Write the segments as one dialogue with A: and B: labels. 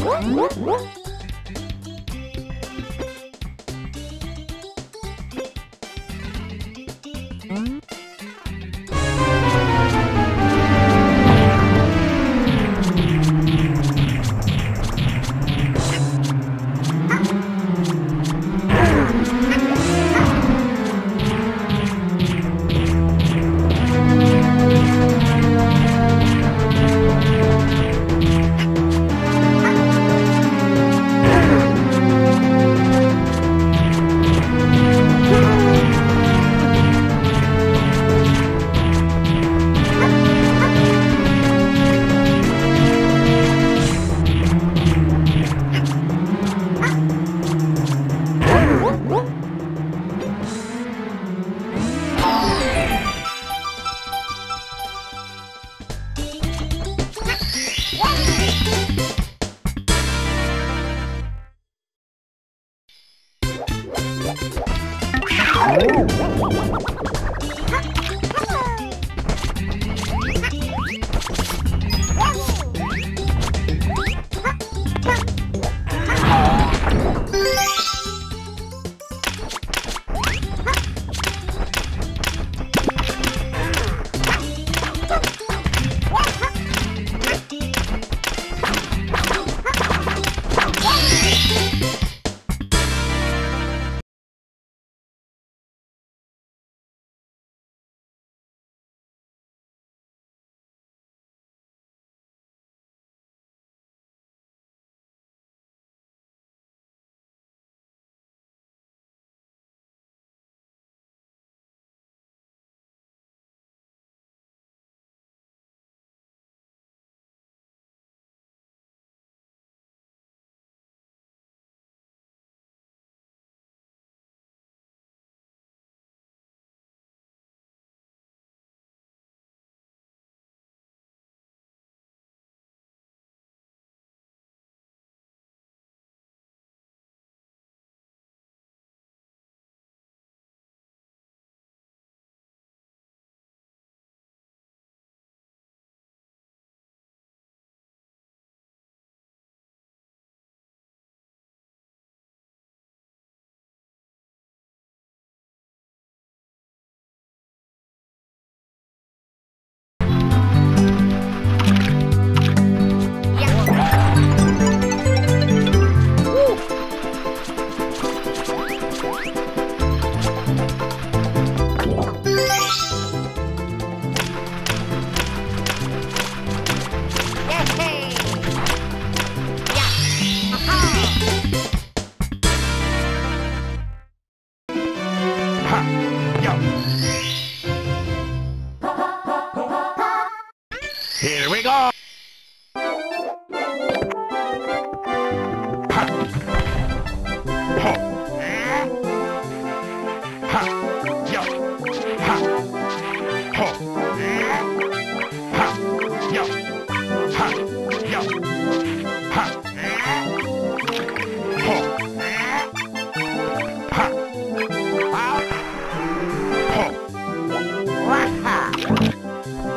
A: What?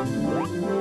B: Música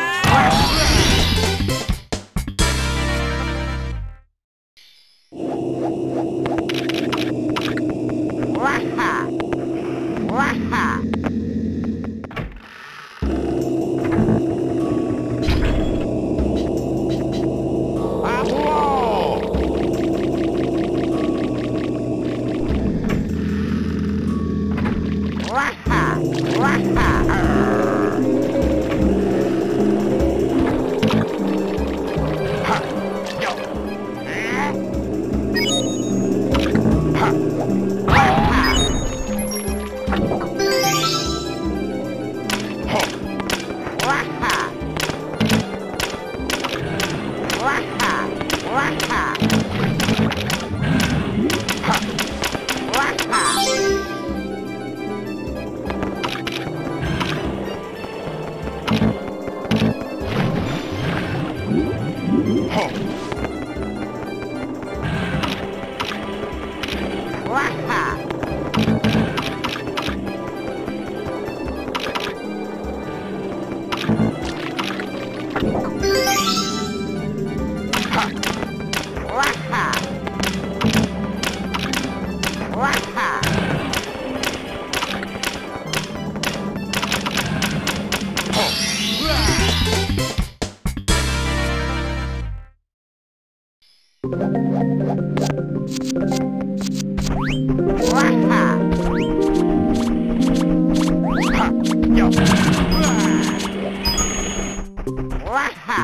A: ว้าฮะ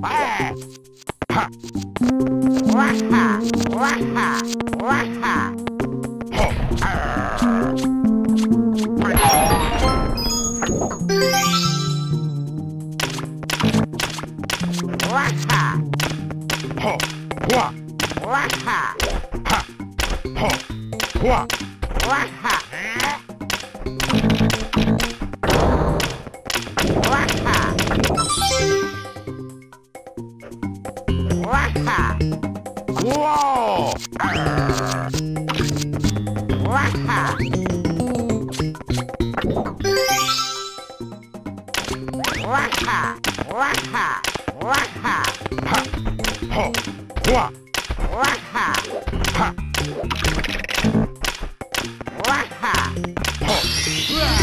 A: ไปฮะว้าฮะว้าฮะว้าฮะฮะว้าฮะฮะ
B: ว้าว้าฮะฮะฮะว้า
A: Waha! Oh.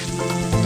A: Thank you.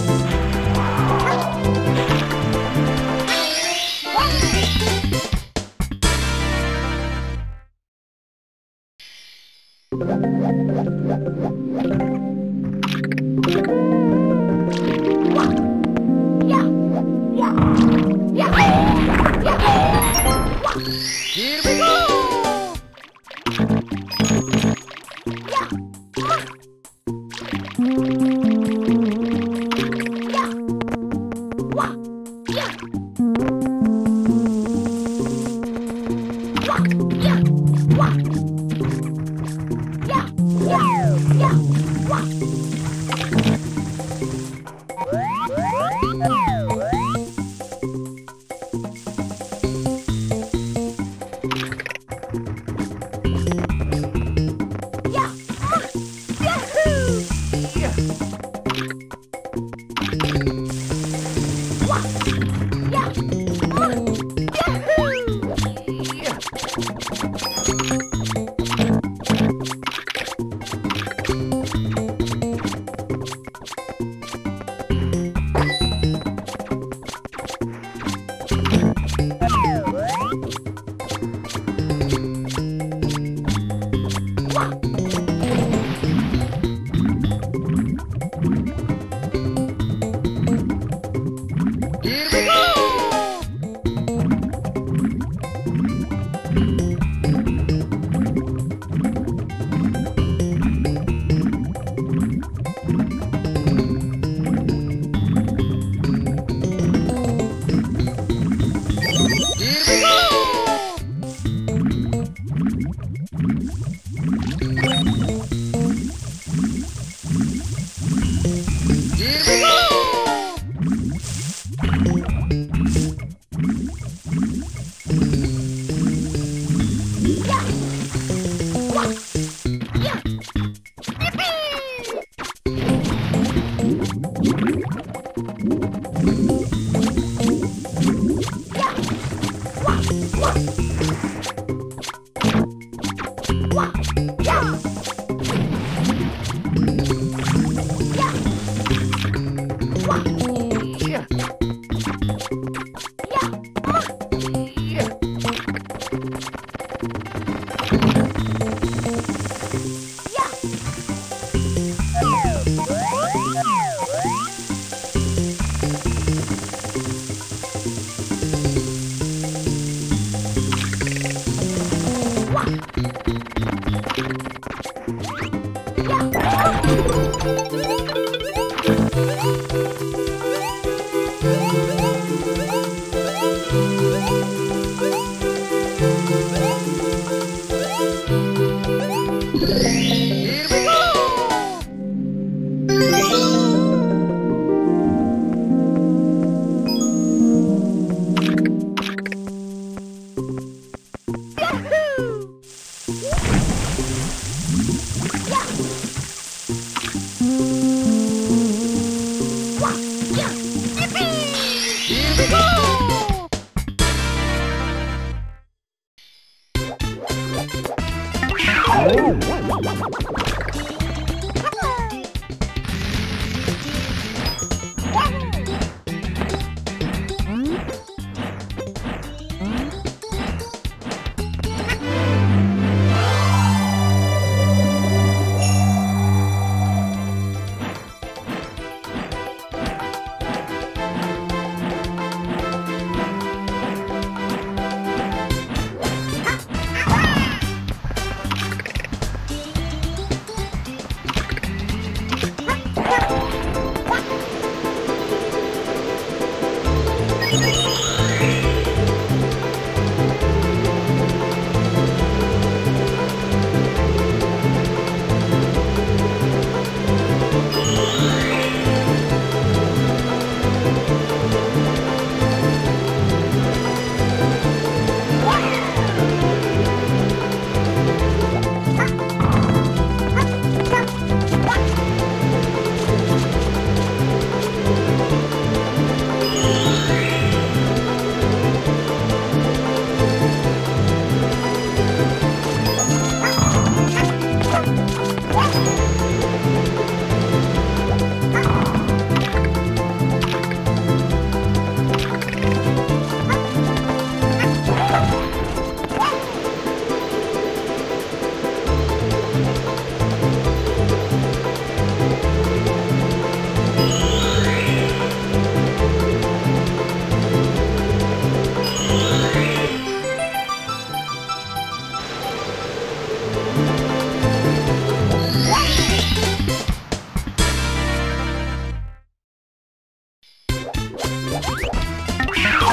A: Oh!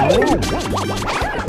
A: Oh!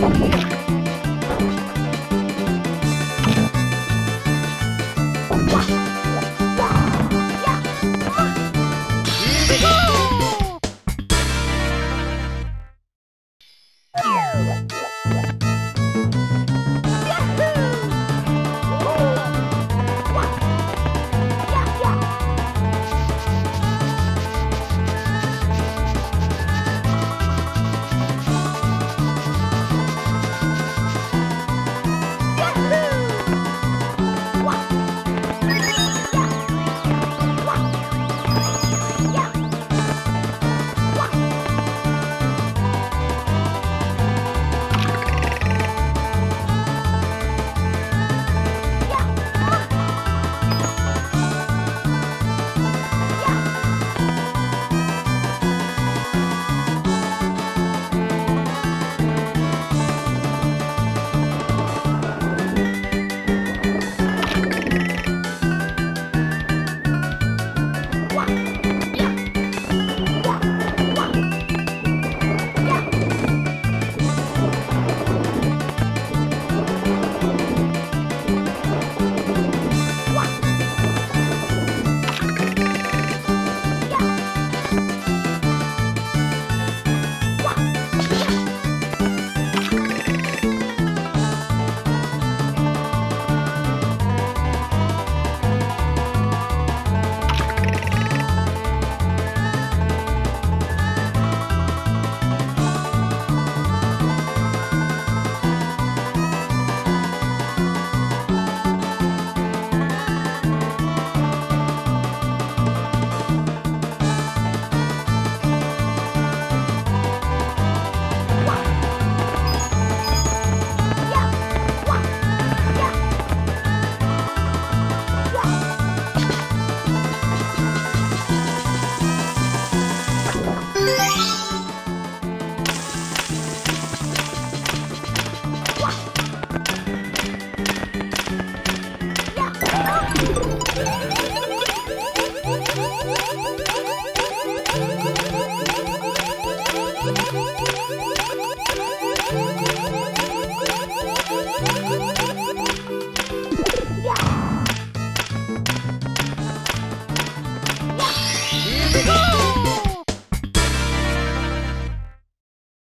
A: Thank you.